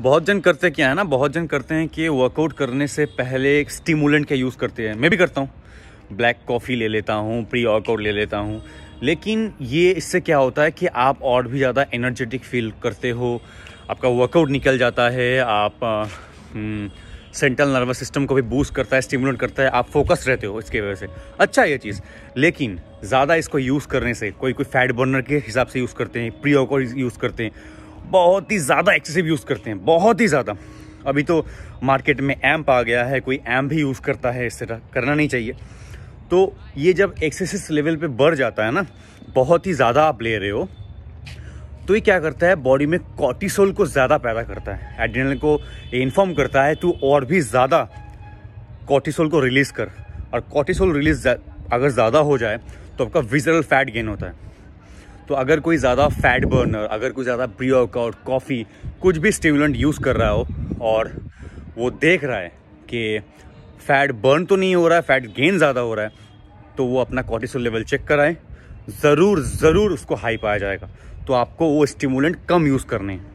बहुत जन करते क्या है ना, बहुत जन करते हैं कि वर्कआउट करने से पहले एक स्टिमुलेंट का यूज़ करते हैं। मैं भी करता हूँ। ब्लैक कॉफ़ी ले लेता हूँ प्री वर्कआउट ले लेता हूँ। लेकिन ये इससे क्या होता है कि आप और भी ज़्यादा एनर्जेटिक फील करते हो। आपका वर्कआउट निकल जाता है, आप सेंट्रल नर्वस सिस्टम को भी बूस्ट करता है स्टिमुलेट करता है, आप फोकस रहते हो इसके वजह से। अच्छा ये चीज़। लेकिन ज़्यादा इसको यूज़ करने से कोई कोई फैट बर्नर के हिसाब से यूज़ करते हैं प्री वर्कआउट यूज़ करते हैं बहुत ही ज़्यादा एक्सेसिव यूज़ करते हैं, बहुत ही ज़्यादा। अभी तो मार्केट में एम्प आ गया है, कोई एम्प भी यूज़ करता है, इस तरह करना नहीं चाहिए। तो ये जब एक्सेसिस लेवल पे बढ़ जाता है ना, बहुत ही ज़्यादा आप ले रहे हो तो ये क्या करता है बॉडी में कॉर्टिसोल को ज़्यादा पैदा करता है। एड्रेनल को इन्फॉर्म करता है, तू और भी ज़्यादा कॉर्टिसोल को रिलीज़ कर। और कॉर्टिसोल रिलीज़ अगर ज़्यादा हो जाए तो आपका विजरल फैट गेन होता है। तो अगर कोई ज़्यादा फैट बर्नर, अगर कोई ज़्यादा प्री वर्कआउट, कॉफ़ी, कुछ भी स्टिमुलेंट यूज़ कर रहा हो और वो देख रहा है कि फैट बर्न तो नहीं हो रहा है, फैट गेन ज़्यादा हो रहा है तो वो अपना कॉर्टिसोल लेवल चेक कराएँ। ज़रूर ज़रूर उसको हाई पाया जाएगा। तो आपको वो स्टिमुलेंट कम यूज़ करने हैं।